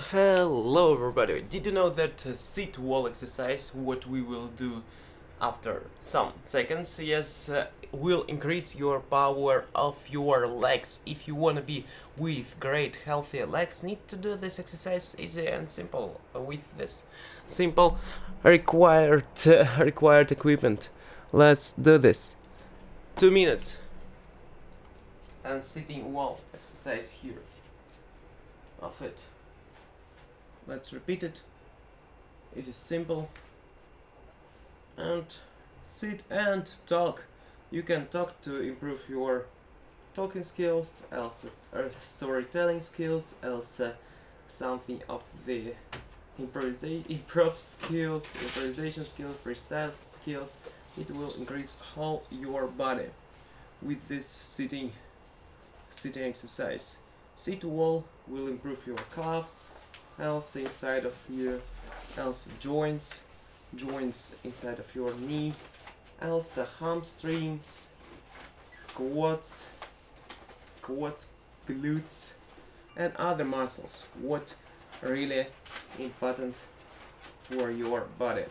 Hello everybody, did you know that uh, sit wall exercise, what we will do after some seconds, yes, uh, will increase your power of your legs. If you wanna be with great healthy legs, need to do this exercise easy and simple uh, with this simple required uh, required equipment. Let's do this. Two minutes. And sitting wall exercise here of it. Let's repeat it. It is simple. And sit and talk. You can talk to improve your talking skills, uh, storytelling skills, else uh, something of the improv skills, improvisation skills, freestyle skills. It will increase all your body with this sitting sitting exercise. Sit wall will improve your calves, else inside of your else joints, joints inside of your knee, else hamstrings, quads, quads, glutes, and other muscles. What really important for your body.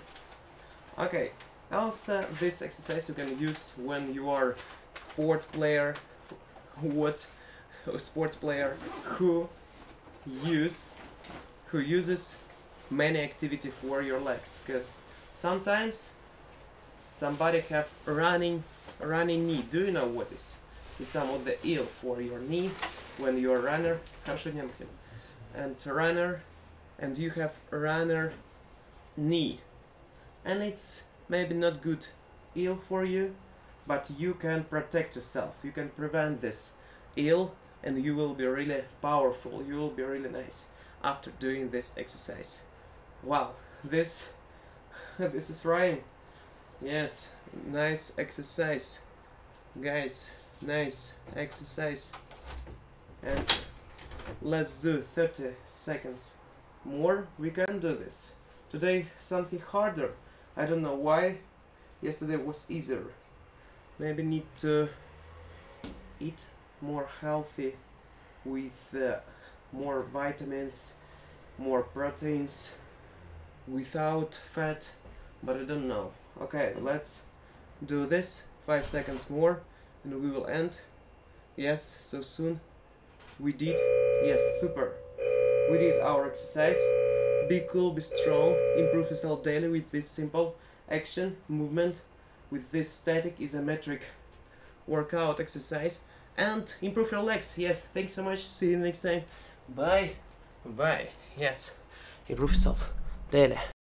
Okay, also uh, this exercise you can use when you are sport player, what sports player who use who uses many activity for your legs because sometimes somebody have running running knee. Do you know what is? It's some of the ill for your knee when you're runner and runner and you have runner knee. And it's maybe not good ill for you but you can protect yourself. You can prevent this ill and you will be really powerful. You will be really nice after doing this exercise. Wow this this is right yes nice exercise. Guys nice exercise. And let's do 30 seconds more. We can do this. Today something harder. I don't know why. Yesterday was easier. Maybe need to eat more healthy with uh, more vitamins more proteins without fat but I don't know. Okay let's do this. Five seconds more and we will end. Yes so soon. We did. Yes super. We did our exercise. Be cool be strong. Improve yourself daily with this simple action movement. With this static isometric workout exercise. And improve your legs. Yes, thanks so much. See you next time. Bye. Bye. Yes. Improve yourself daily.